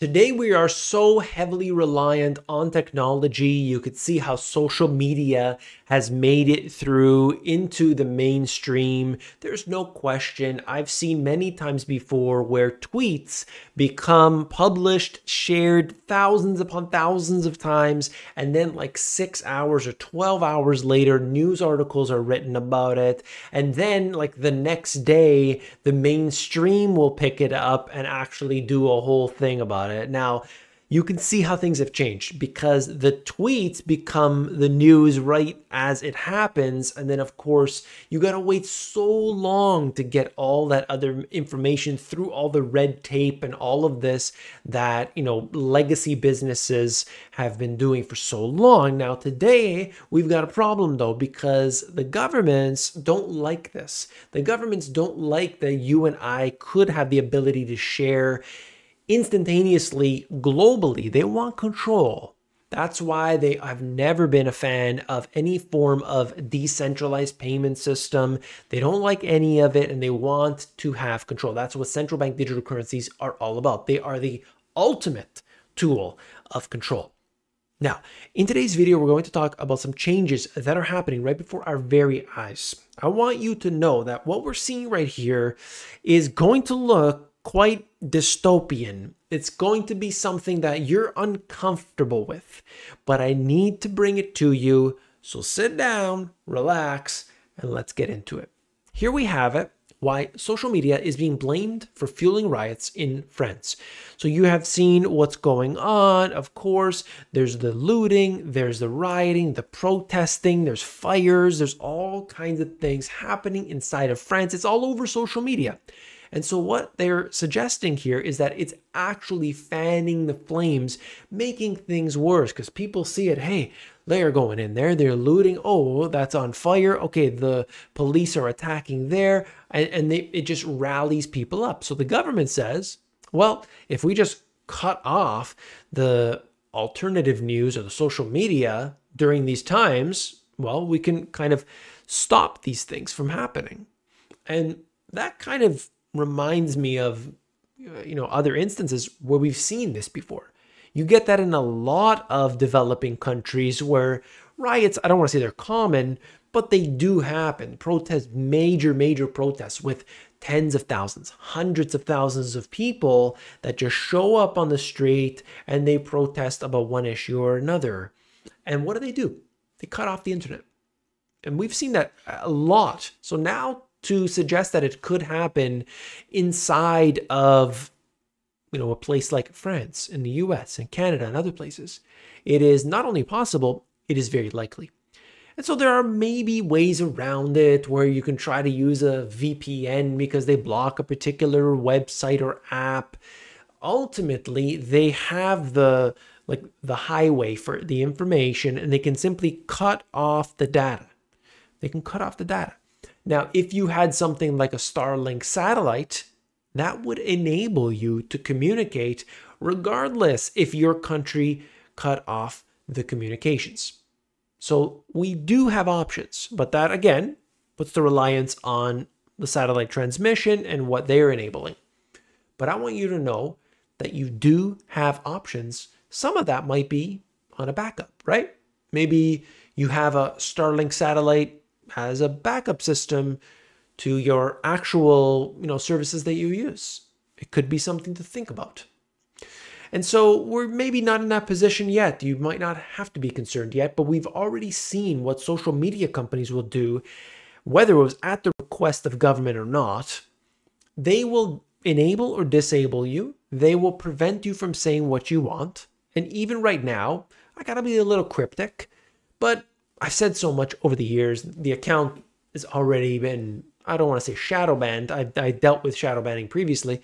Today, we are so heavily reliant on technology. You could see how social media has made it through into the mainstream. There's no question. I've seen many times before where tweets become published, shared thousands upon thousands of times, and then, like six hours or 12 hours later, news articles are written about it. And then, like the next day, the mainstream will pick it up and actually do a whole thing about it about it. Now, you can see how things have changed because the tweets become the news right as it happens. And then, of course, you got to wait so long to get all that other information through all the red tape and all of this that, you know, legacy businesses have been doing for so long. Now, today, we've got a problem though, because the governments don't like this. The governments don't like that you and I could have the ability to share instantaneously globally. They want control. That's why they have never been a fan of any form of decentralized payment system. They don't like any of it and they want to have control. That's what central bank digital currencies are all about. They are the ultimate tool of control. Now, in today's video, we're going to talk about some changes that are happening right before our very eyes. I want you to know that what we're seeing right here is going to look quite dystopian. It's going to be something that you're uncomfortable with, but I need to bring it to you. So sit down, relax, and let's get into it. Here we have it why social media is being blamed for fueling riots in France. So you have seen what's going on. Of course, there's the looting, there's the rioting, the protesting, there's fires, there's all kinds of things happening inside of France. It's all over social media. And so, what they're suggesting here is that it's actually fanning the flames, making things worse because people see it. Hey, they're going in there, they're looting. Oh, that's on fire. Okay, the police are attacking there. And, and they, it just rallies people up. So, the government says, well, if we just cut off the alternative news or the social media during these times, well, we can kind of stop these things from happening. And that kind of reminds me of you know other instances where we've seen this before. You get that in a lot of developing countries where riots, I don't want to say they're common, but they do happen. Protests, major, major protests with tens of thousands, hundreds of thousands of people that just show up on the street and they protest about one issue or another. And what do they do? They cut off the internet. And we've seen that a lot. So now to suggest that it could happen inside of you know a place like France in the US and Canada and other places. It is not only possible it is very likely. And so there are maybe ways around it where you can try to use a VPN because they block a particular website or app. Ultimately they have the like the highway for the information and they can simply cut off the data. They can cut off the data now, if you had something like a Starlink satellite, that would enable you to communicate regardless if your country cut off the communications. So we do have options, but that again puts the reliance on the satellite transmission and what they're enabling. But I want you to know that you do have options. Some of that might be on a backup, right? Maybe you have a Starlink satellite as a backup system to your actual, you know, services that you use. It could be something to think about. And so we're maybe not in that position yet. You might not have to be concerned yet, but we've already seen what social media companies will do, whether it was at the request of government or not. They will enable or disable you. They will prevent you from saying what you want. And even right now, I gotta be a little cryptic, but I've said so much over the years. The account has already been, I don't want to say shadow banned. I, I dealt with shadow banning previously,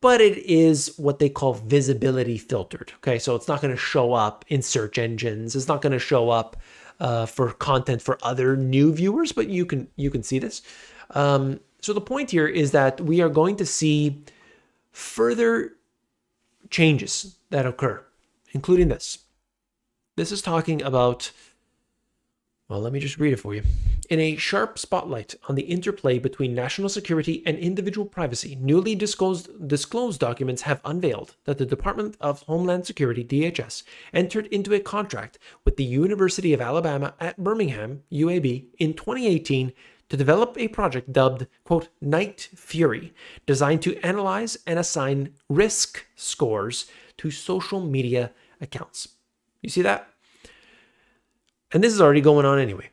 but it is what they call visibility filtered. Okay, so it's not going to show up in search engines. It's not going to show up uh, for content for other new viewers, but you can you can see this. Um, so the point here is that we are going to see further changes that occur, including this. This is talking about well, let me just read it for you. In a sharp spotlight on the interplay between national security and individual privacy, newly disclosed, disclosed documents have unveiled that the Department of Homeland Security, DHS, entered into a contract with the University of Alabama at Birmingham, UAB, in 2018 to develop a project dubbed, quote, Night Fury, designed to analyze and assign risk scores to social media accounts. You see that? And this is already going on anyway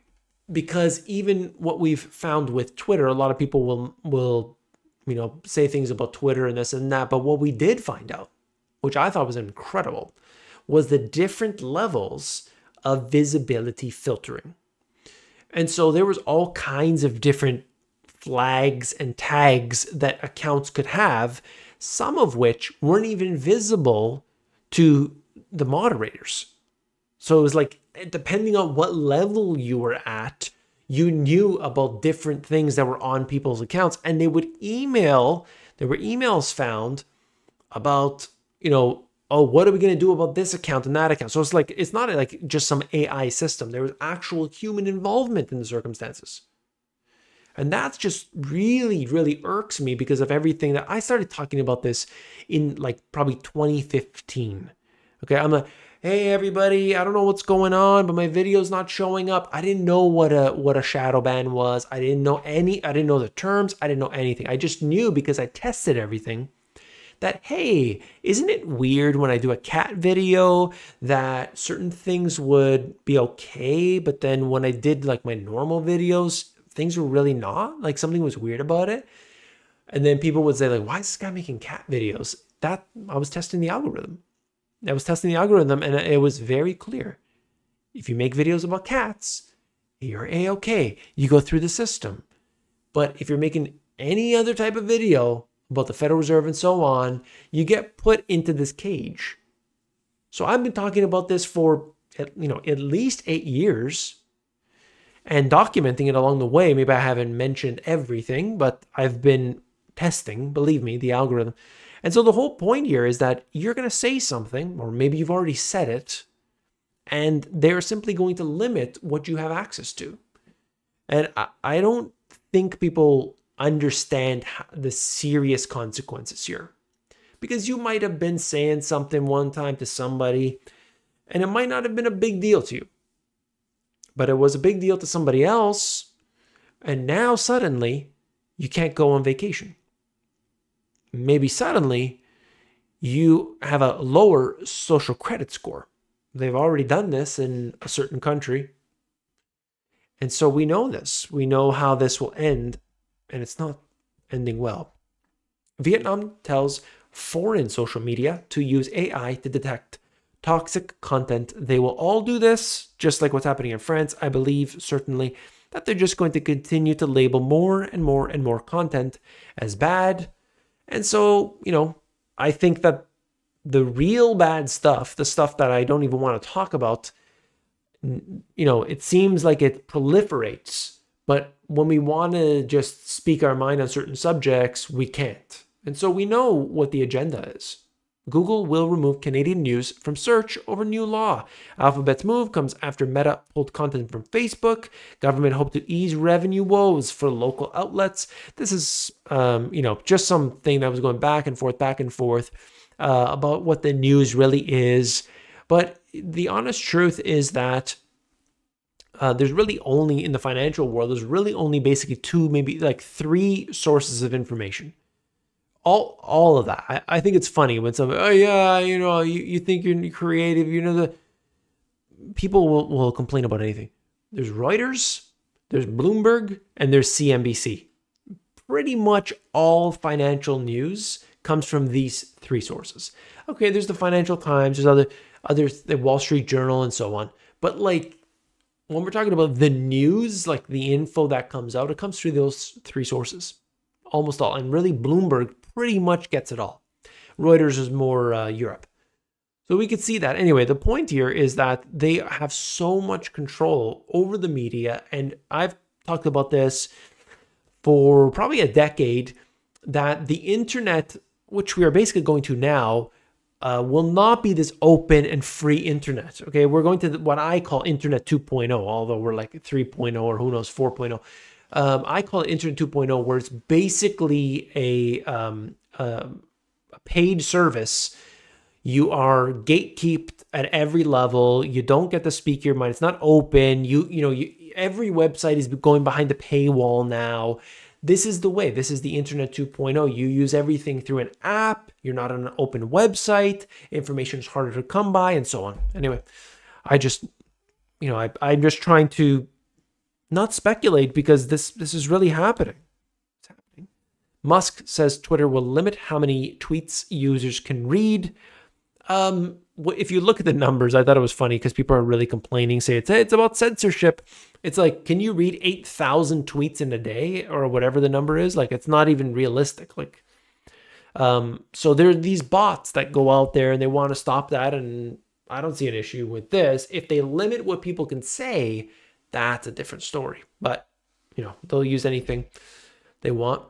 because even what we've found with Twitter, a lot of people will will you know say things about Twitter and this and that, but what we did find out, which I thought was incredible, was the different levels of visibility filtering. And so there was all kinds of different flags and tags that accounts could have, some of which weren't even visible to the moderators. So it was like depending on what level you were at, you knew about different things that were on people's accounts and they would email, there were emails found about, you know, oh, what are we going to do about this account and that account? So it's like, it's not like just some AI system. There was actual human involvement in the circumstances. And that's just really, really irks me because of everything that I started talking about this in like probably 2015. Okay, I'm a hey everybody, I don't know what's going on, but my video's not showing up. I didn't know what a what a shadow ban was. I didn't know any I didn't know the terms. I didn't know anything. I just knew because I tested everything that hey, isn't it weird when I do a cat video that certain things would be okay, but then when I did like my normal videos, things were really not? Like something was weird about it. And then people would say like, why is this guy making cat videos? That I was testing the algorithm. I was testing the algorithm and it was very clear. If you make videos about cats, you're a-okay. You go through the system. But if you're making any other type of video about the Federal Reserve and so on, you get put into this cage. So I've been talking about this for you know at least eight years and documenting it along the way. Maybe I haven't mentioned everything, but I've been testing, believe me, the algorithm. And so the whole point here is that you're going to say something, or maybe you've already said it, and they're simply going to limit what you have access to. And I, I don't think people understand the serious consequences here. Because you might have been saying something one time to somebody, and it might not have been a big deal to you. But it was a big deal to somebody else, and now suddenly you can't go on vacation maybe suddenly you have a lower social credit score. They've already done this in a certain country. And so we know this. We know how this will end, and it's not ending well. Vietnam tells foreign social media to use AI to detect toxic content. They will all do this, just like what's happening in France. I believe, certainly, that they're just going to continue to label more and more and more content as bad and so, you know, I think that the real bad stuff, the stuff that I don't even want to talk about, you know, it seems like it proliferates. But when we want to just speak our mind on certain subjects, we can't. And so we know what the agenda is. Google will remove Canadian news from search over new law. Alphabet's move comes after Meta pulled content from Facebook. Government hope to ease revenue woes for local outlets. This is, um, you know, just something that was going back and forth, back and forth uh, about what the news really is. But the honest truth is that uh, there's really only in the financial world, there's really only basically two, maybe like three sources of information all all of that. I, I think it's funny when somebody, oh yeah, you know, you, you think you're creative, you know the people will, will complain about anything. There's Reuters, there's Bloomberg, and there's CNBC. Pretty much all financial news comes from these three sources. Okay, there's the Financial Times, there's other others, the Wall Street Journal, and so on. But like when we're talking about the news, like the info that comes out, it comes through those three sources almost all. And really, Bloomberg pretty much gets it all. Reuters is more uh, Europe. So we could see that. Anyway, the point here is that they have so much control over the media. And I've talked about this for probably a decade that the internet, which we are basically going to now, uh, will not be this open and free internet. Okay, we're going to what I call Internet 2.0, although we're like 3.0 or who knows 4.0. Um, I call it Internet 2.0, where it's basically a, um, a paid service. You are gatekept at every level. You don't get to speak your mind. It's not open. You you know you, every website is going behind the paywall now this is the way. This is the Internet 2.0. You use everything through an app. You're not on an open website. Information is harder to come by, and so on. Anyway, I just, you know, I, I'm just trying to not speculate because this this is really happening. It's happening. Musk says Twitter will limit how many tweets users can read. Um, if you look at the numbers, I thought it was funny because people are really complaining, say it's it's about censorship. It's like, can you read eight thousand tweets in a day or whatever the number is? Like, it's not even realistic. Like, um, so there are these bots that go out there and they want to stop that, and I don't see an issue with this. If they limit what people can say, that's a different story. But you know, they'll use anything they want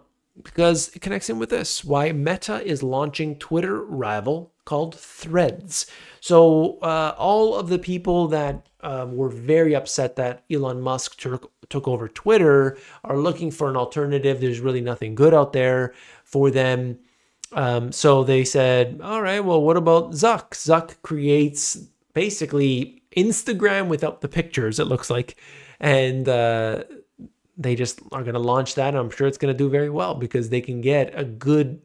because it connects in with this. Why Meta is launching Twitter rival called Threads. So uh, all of the people that um, were very upset that Elon Musk took took over Twitter are looking for an alternative. There's really nothing good out there for them. Um, so they said, all right, well, what about Zuck? Zuck creates basically Instagram without the pictures, it looks like. And uh, they just are going to launch that. I'm sure it's going to do very well because they can get a good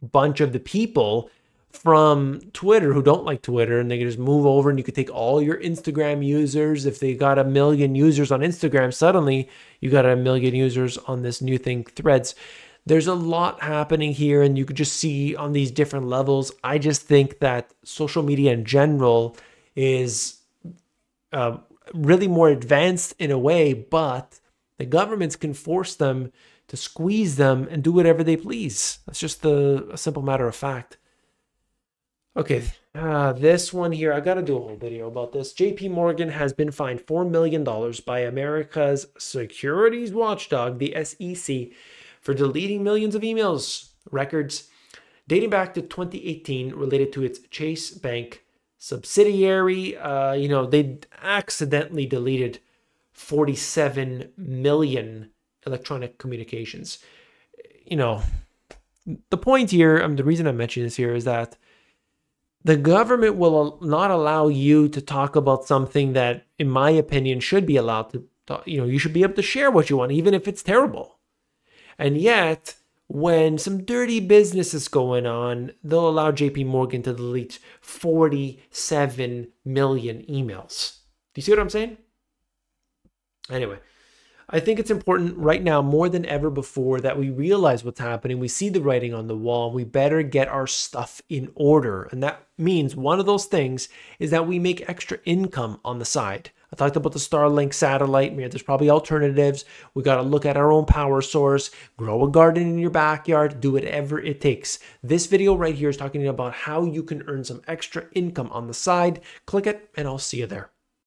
bunch of the people from Twitter who don't like Twitter and they can just move over and you could take all your Instagram users. If they got a million users on Instagram, suddenly you got a million users on this new thing, Threads. There's a lot happening here, and you could just see on these different levels. I just think that social media in general is uh, really more advanced in a way, but the governments can force them to squeeze them and do whatever they please. That's just the, a simple matter of fact. Okay, uh, this one here, I got to do a whole video about this. JP Morgan has been fined $4 million by America's securities watchdog, the SEC, for deleting millions of emails records dating back to 2018 related to its Chase Bank subsidiary. Uh, you know, they accidentally deleted 47 million electronic communications. You know, the point here, mean, the reason I'm mentioning this here is that the government will not allow you to talk about something that, in my opinion, should be allowed to. Talk, you know, you should be able to share what you want, even if it's terrible. And yet, when some dirty business is going on, they'll allow JP Morgan to delete 47 million emails. Do you see what I'm saying? Anyway, I think it's important right now more than ever before that we realize what's happening. We see the writing on the wall. We better get our stuff in order. And that means one of those things is that we make extra income on the side. I talked about the Starlink satellite. There's probably alternatives. We got to look at our own power source, grow a garden in your backyard, do whatever it takes. This video right here is talking about how you can earn some extra income on the side. Click it, and I'll see you there.